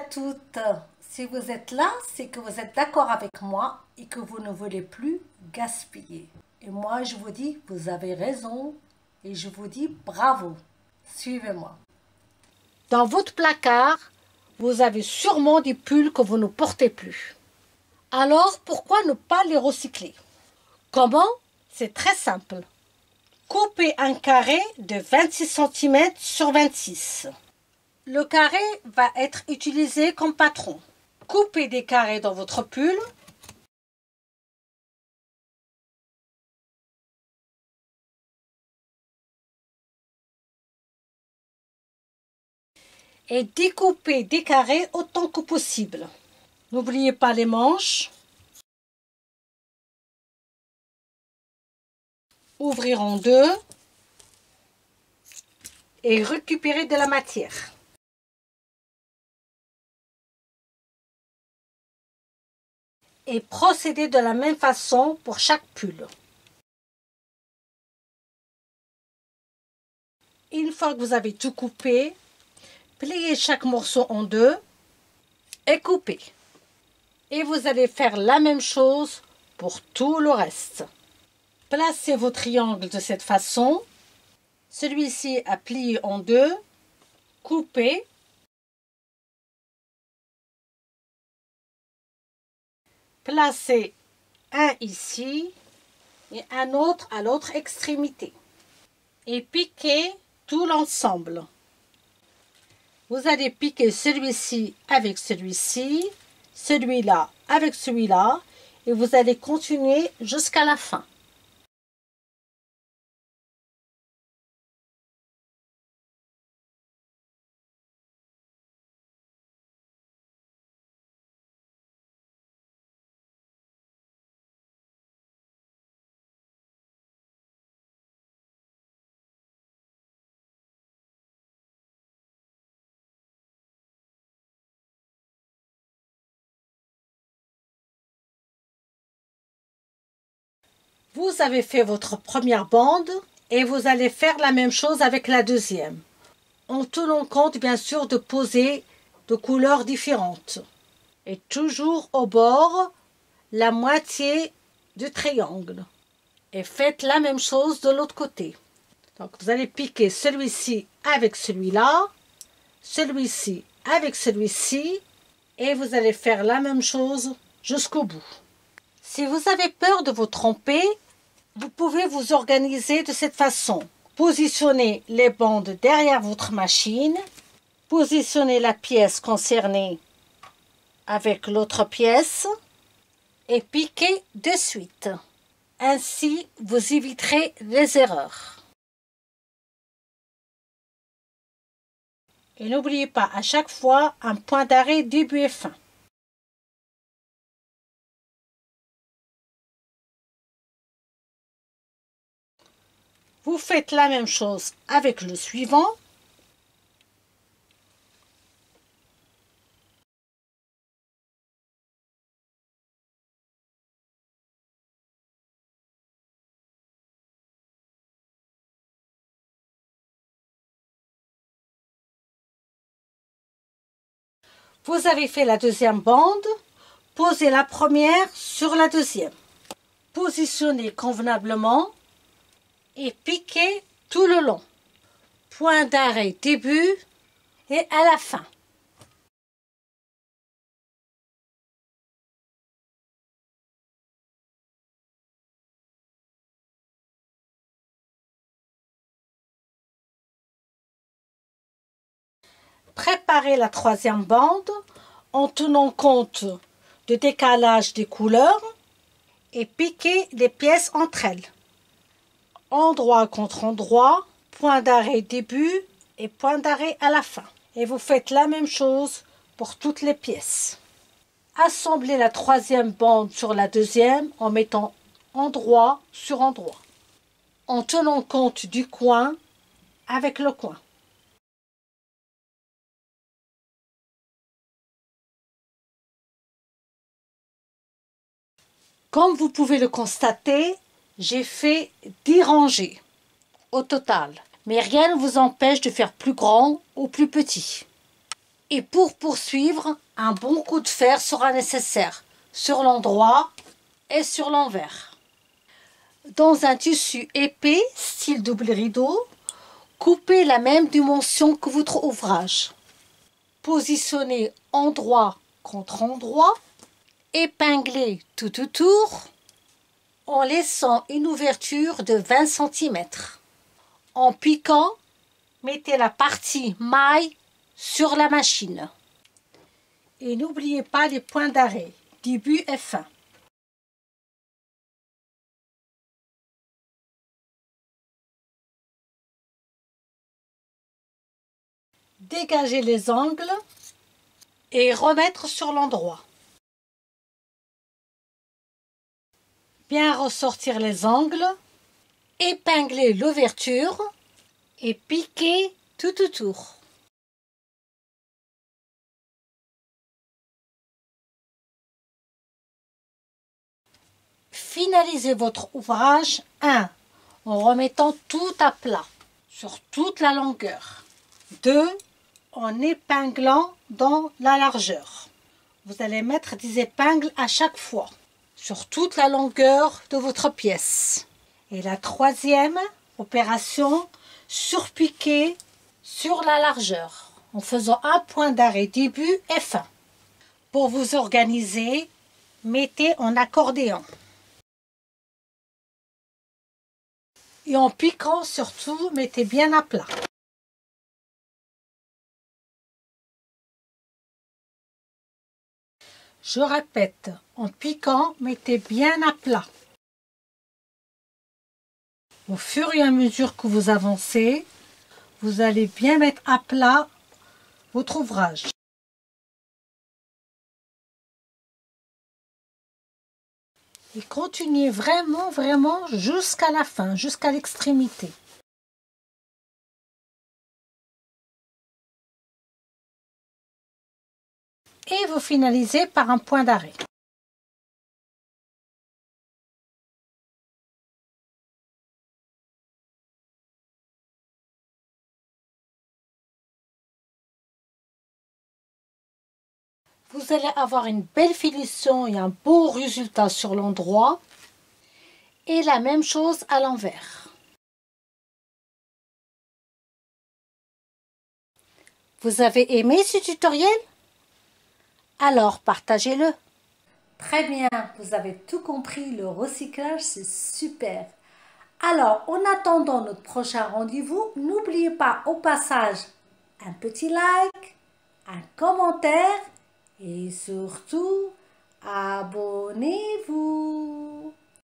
toutes. Si vous êtes là, c'est que vous êtes d'accord avec moi et que vous ne voulez plus gaspiller. Et moi, je vous dis, vous avez raison et je vous dis bravo. Suivez-moi. Dans votre placard, vous avez sûrement des pulls que vous ne portez plus. Alors, pourquoi ne pas les recycler? Comment? C'est très simple. Coupez un carré de 26 cm sur 26. Le carré va être utilisé comme patron. Coupez des carrés dans votre pull. Et découpez des carrés autant que possible. N'oubliez pas les manches. Ouvrir en deux et récupérer de la matière. Et procéder de la même façon pour chaque pull. Une fois que vous avez tout coupé, pliez chaque morceau en deux et coupez. Et vous allez faire la même chose pour tout le reste. Placez vos triangles de cette façon. Celui-ci à plier en deux. Coupez Placez un ici et un autre à l'autre extrémité. Et piquez tout l'ensemble. Vous allez piquer celui-ci avec celui-ci, celui-là avec celui-là, et vous allez continuer jusqu'à la fin. Vous avez fait votre première bande et vous allez faire la même chose avec la deuxième. En tenant compte bien sûr de poser de couleurs différentes. Et toujours au bord, la moitié du triangle. Et faites la même chose de l'autre côté. Donc vous allez piquer celui-ci avec celui-là, celui-ci avec celui-ci, et vous allez faire la même chose jusqu'au bout. Si vous avez peur de vous tromper, vous pouvez vous organiser de cette façon. Positionnez les bandes derrière votre machine. Positionnez la pièce concernée avec l'autre pièce et piquez de suite. Ainsi, vous éviterez les erreurs. Et n'oubliez pas à chaque fois un point d'arrêt début et fin. Vous faites la même chose avec le suivant. Vous avez fait la deuxième bande, posez la première sur la deuxième. Positionnez convenablement et piquez tout le long. Point d'arrêt début et à la fin. Préparez la troisième bande en tenant compte du décalage des couleurs et piquez les pièces entre elles endroit contre endroit, point d'arrêt début et point d'arrêt à la fin. Et vous faites la même chose pour toutes les pièces. Assemblez la troisième bande sur la deuxième en mettant endroit sur endroit, en tenant compte du coin avec le coin. Comme vous pouvez le constater, j'ai fait 10 rangées au total. Mais rien ne vous empêche de faire plus grand ou plus petit. Et pour poursuivre, un bon coup de fer sera nécessaire sur l'endroit et sur l'envers. Dans un tissu épais, style double rideau, coupez la même dimension que votre ouvrage. Positionnez endroit contre endroit, épinglez tout autour en laissant une ouverture de 20 cm. En piquant, mettez la partie maille sur la machine. Et n'oubliez pas les points d'arrêt, début et fin. Dégagez les angles et remettre sur l'endroit. Bien ressortir les angles, épingler l'ouverture et piquer tout autour. Finalisez votre ouvrage 1 en remettant tout à plat sur toute la longueur. 2 en épinglant dans la largeur. Vous allez mettre des épingles à chaque fois sur toute la longueur de votre pièce. Et la troisième opération, surpiquer sur la largeur en faisant un point d'arrêt début et fin. Pour vous organiser, mettez en accordéon. Et en piquant surtout, mettez bien à plat. Je répète, en piquant, mettez bien à plat. Au fur et à mesure que vous avancez, vous allez bien mettre à plat votre ouvrage. Et continuez vraiment, vraiment jusqu'à la fin, jusqu'à l'extrémité. Vous finalisez par un point d'arrêt. Vous allez avoir une belle finition et un beau résultat sur l'endroit. Et la même chose à l'envers. Vous avez aimé ce tutoriel? Alors partagez-le. Très bien, vous avez tout compris, le recyclage c'est super. Alors, en attendant notre prochain rendez-vous, n'oubliez pas au passage un petit like, un commentaire et surtout, abonnez-vous.